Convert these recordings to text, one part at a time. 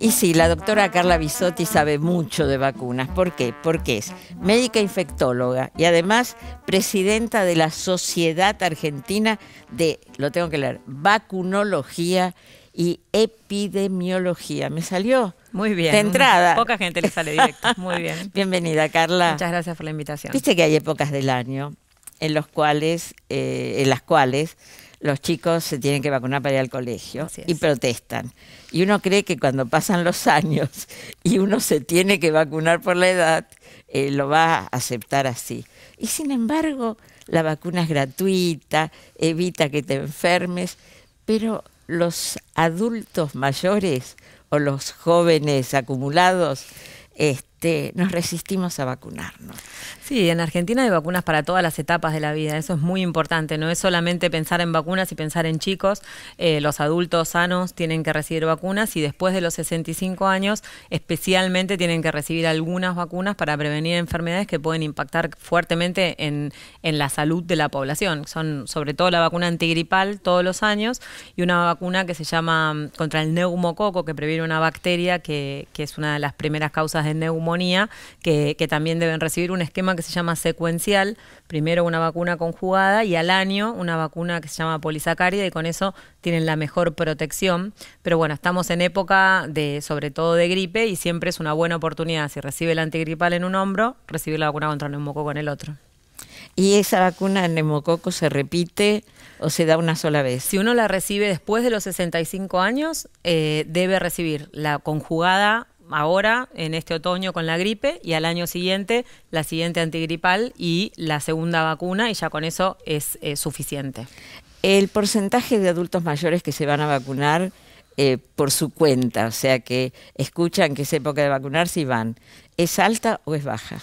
Y sí, la doctora Carla Bisotti sabe mucho de vacunas. ¿Por qué? Porque es médica infectóloga y además presidenta de la Sociedad Argentina de, lo tengo que leer, vacunología y epidemiología. ¿Me salió? Muy bien. De entrada. Poca gente le sale directo. Muy bien. Bienvenida, Carla. Muchas gracias por la invitación. Viste que hay épocas del año en los cuales, eh, en las cuales los chicos se tienen que vacunar para ir al colegio y protestan. Y uno cree que cuando pasan los años y uno se tiene que vacunar por la edad, eh, lo va a aceptar así. Y sin embargo, la vacuna es gratuita, evita que te enfermes, pero los adultos mayores o los jóvenes acumulados, este, nos resistimos a vacunarnos. Sí, en Argentina hay vacunas para todas las etapas de la vida, eso es muy importante, no es solamente pensar en vacunas y pensar en chicos, eh, los adultos sanos tienen que recibir vacunas y después de los 65 años especialmente tienen que recibir algunas vacunas para prevenir enfermedades que pueden impactar fuertemente en, en la salud de la población. Son sobre todo la vacuna antigripal todos los años y una vacuna que se llama mm, contra el neumococo, que previene una bacteria que, que es una de las primeras causas de neumonía, que, que también deben recibir un esquema que se llama secuencial, primero una vacuna conjugada y al año una vacuna que se llama polisacárida y con eso tienen la mejor protección. Pero bueno, estamos en época de sobre todo de gripe y siempre es una buena oportunidad si recibe el antigripal en un hombro, recibir la vacuna contra el neumococo en el otro. ¿Y esa vacuna de neumococo se repite o se da una sola vez? Si uno la recibe después de los 65 años, eh, debe recibir la conjugada ahora, en este otoño, con la gripe, y al año siguiente la siguiente antigripal y la segunda vacuna, y ya con eso es eh, suficiente. El porcentaje de adultos mayores que se van a vacunar eh, por su cuenta, o sea que escuchan que es época de vacunarse y van, ¿es alta o es baja?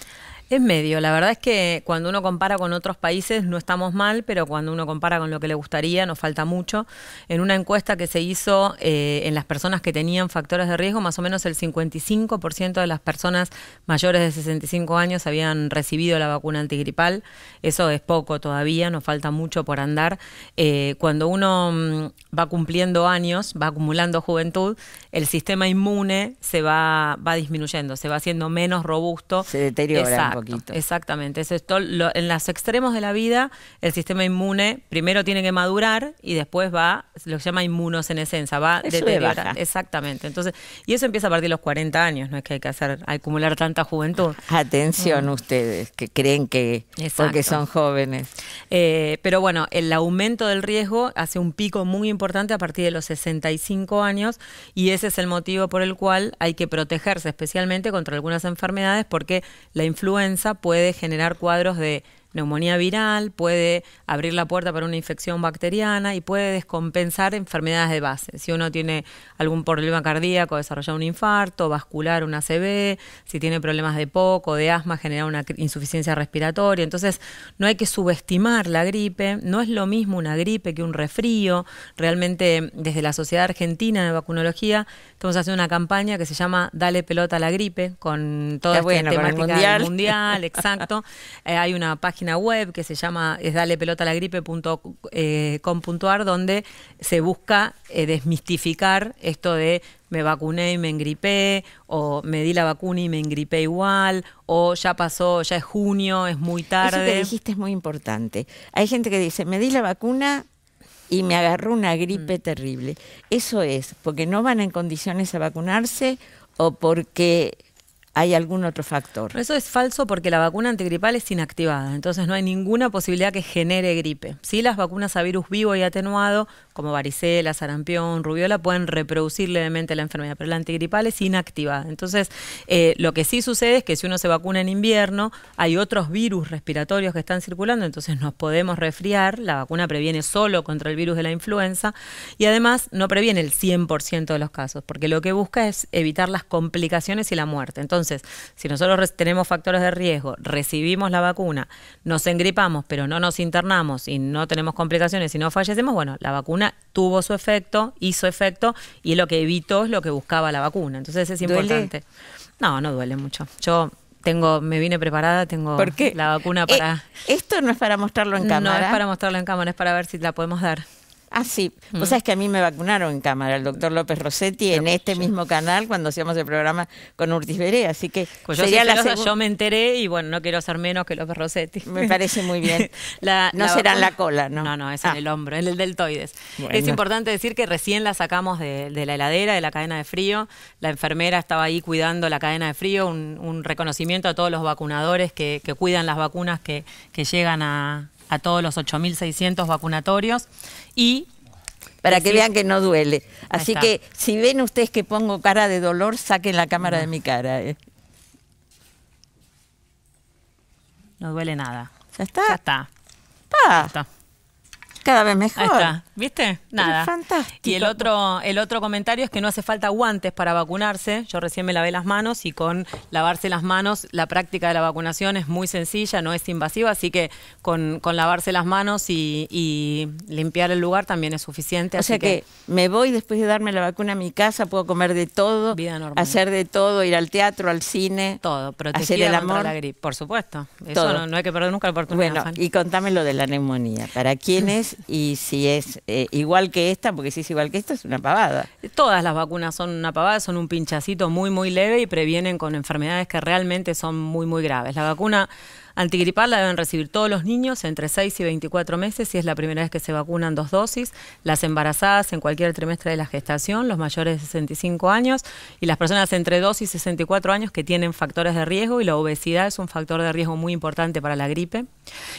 Es medio, la verdad es que cuando uno compara con otros países no estamos mal, pero cuando uno compara con lo que le gustaría nos falta mucho. En una encuesta que se hizo eh, en las personas que tenían factores de riesgo, más o menos el 55% de las personas mayores de 65 años habían recibido la vacuna antigripal. Eso es poco todavía, nos falta mucho por andar. Eh, cuando uno mm, va cumpliendo años, va acumulando juventud, el sistema inmune se va, va disminuyendo, se va haciendo menos robusto. Se deteriora Exacto, un poquito. Exactamente. Eso es todo lo- en los extremos de la vida, el sistema inmune primero tiene que madurar y después va, lo que se llama inmunosenescencia, va Eso de. Exactamente. Entonces, y eso empieza a partir de los 40 años, no es que hay que hacer acumular tanta juventud. Atención ustedes, que creen que porque son jóvenes. Eh, pero bueno, el aumento del riesgo hace un pico muy importante a partir de los 65 años y ese es el motivo por el cual hay que protegerse especialmente contra algunas enfermedades porque la influenza puede generar cuadros de neumonía viral, puede abrir la puerta para una infección bacteriana y puede descompensar enfermedades de base. Si uno tiene algún problema cardíaco, desarrollar un infarto, vascular, una ACV, si tiene problemas de poco, de asma, generar una insuficiencia respiratoria. Entonces, no hay que subestimar la gripe, no es lo mismo una gripe que un resfrío. Realmente, desde la Sociedad Argentina de Vacunología, estamos haciendo una campaña que se llama Dale pelota a la gripe, con toda Está esta bueno, el temática mundial. del mundial, exacto. Eh, hay una página web que se llama es dalepelotalaGripe.com.ar donde se busca eh, desmistificar esto de me vacuné y me engripé, o me di la vacuna y me engripé igual, o ya pasó, ya es junio, es muy Eso que tarde. dijiste es muy importante. Hay gente que dice, me di la vacuna y me agarró una Mm. gripe terrible. Eso es porque no van en condiciones a vacunarse o porque hay algún otro factor. Eso es falso porque la vacuna antigripal es inactivada, entonces no hay ninguna posibilidad que genere gripe. Sí, las vacunas a virus vivo y atenuado, como varicela, sarampión, rubiola, pueden reproducir levemente la enfermedad, pero la antigripal es inactivada. Entonces, eh, lo que sí sucede es que si uno se vacuna en invierno, hay otros virus respiratorios que están circulando, entonces nos podemos resfriar. La vacuna previene solo contra el virus de la influenza y además no previene el 100% de los casos, porque lo que busca es evitar las complicaciones y la muerte. Entonces, si nosotros tenemos factores de riesgo, recibimos la vacuna, nos engripamos, pero no nos internamos y no tenemos complicaciones y no fallecemos, bueno, la vacuna tuvo su efecto, hizo efecto y lo que evitó es lo que buscaba la vacuna. Entonces es ¿Duele? importante. No, no duele mucho. Yo tengo, me vine preparada, tengo la vacuna Eh, para... esto no es para mostrarlo en cámara. No es para mostrarla en cámara, es para ver si la podemos dar. Ah, sí. Vos sabés que a mí me vacunaron en cámara el doctor López Rossetti en este mismo canal cuando hacíamos el programa con Urtis Beré, así que Pues yo, sería soy la segun- yo me enteré y bueno, no quiero ser menos que López Rossetti. Me parece muy bien. La- no la será en la cola, ¿no? No, no, es Ah. en el hombro, en el deltoides. Bueno. Es importante decir que recién la sacamos de, de la heladera, de la cadena de frío. La enfermera estaba ahí cuidando la cadena de frío, un, un reconocimiento a todos los vacunadores que, que cuidan las vacunas que, que llegan a, a todos los 8.600 vacunatorios. Y Para que vean que no duele. Así que si ven ustedes que pongo cara de dolor, saquen la cámara de mi cara. ¿eh? no duele nada. ¿Ya está? Ya está. Ya está. cada vez mejor. Ahí está, ¿viste? Nada. es fantástico. Y el otro, el otro comentario es que no hace falta guantes para vacunarse. Yo recién me lavé las manos y con lavarse las manos, la práctica de la vacunación es muy sencilla, no es invasiva, así que con, con lavarse las manos y, y limpiar el lugar también es suficiente. O así sea que, me voy después de darme la vacuna a mi casa, puedo comer de todo, Vida normal. hacer de todo, ir al teatro, al cine, todo, hacer el amor. la gripe, por supuesto. Eso no, no hay que perder nunca la oportunidad. Bueno, y contame lo de la neumonía. ¿Para quién es y si es eh, igual que esta? Porque si es igual que esta, es una pavada. Todas las vacunas son una pavada, son un pinchacito muy, muy leve y previenen con enfermedades que realmente son muy, muy graves. La vacuna antigripal la deben recibir todos los niños entre 6 y 24 meses si es la primera vez que se vacunan dos dosis, las embarazadas en cualquier trimestre de la gestación, los mayores de 65 años y las personas entre 2 y 64 años que tienen factores de riesgo y la obesidad es un factor de riesgo muy importante para la gripe.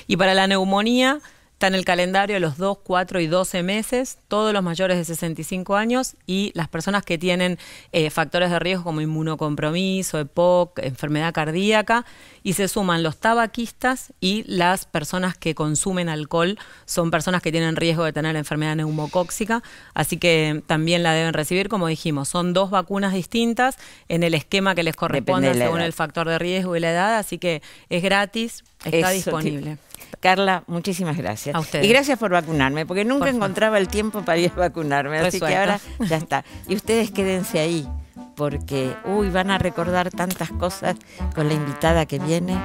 Y para la neumonía, Está en el calendario los 2, 4 y 12 meses, todos los mayores de 65 años y las personas que tienen eh, factores de riesgo como inmunocompromiso, EPOC, enfermedad cardíaca, y se suman los tabaquistas y las personas que consumen alcohol, son personas que tienen riesgo de tener enfermedad neumocóxica, así que también la deben recibir, como dijimos, son dos vacunas distintas en el esquema que les corresponde según edad. el factor de riesgo y la edad, así que es gratis, está Eso disponible. Carla, muchísimas gracias. A ustedes. Y gracias por vacunarme, porque nunca Por encontraba el tiempo para ir a vacunarme. Así que ahora ya está. Y ustedes quédense ahí, porque, uy, van a recordar tantas cosas con la invitada que viene.